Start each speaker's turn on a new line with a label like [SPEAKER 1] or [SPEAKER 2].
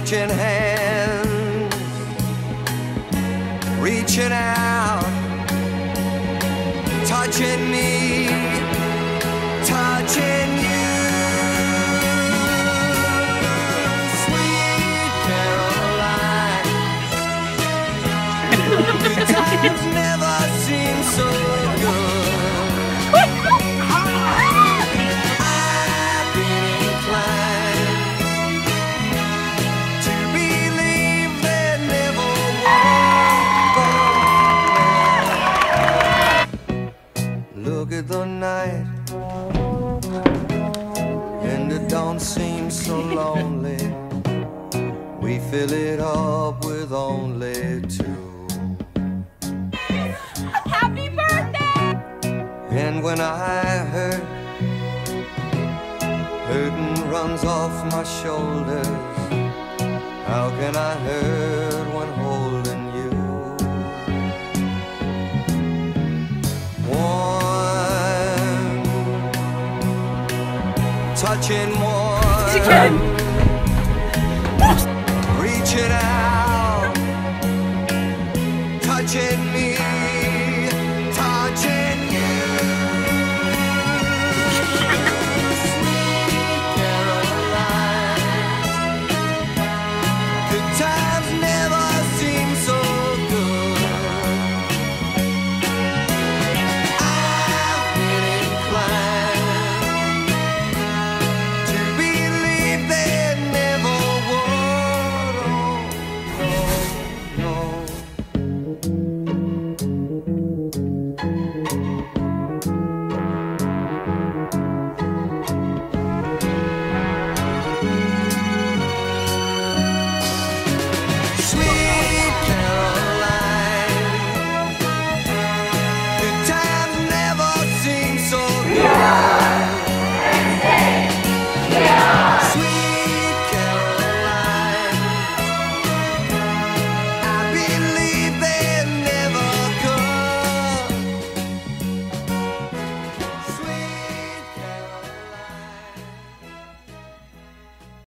[SPEAKER 1] Touching hands, reaching out, touching me, touching you. Sweet Caroline, good times never Look at the night, and it don't seem so lonely. We fill it up with only two.
[SPEAKER 2] Happy birthday!
[SPEAKER 1] And when I hurt, hurting runs off my shoulders. How can I hurt when touching warm, reaching out,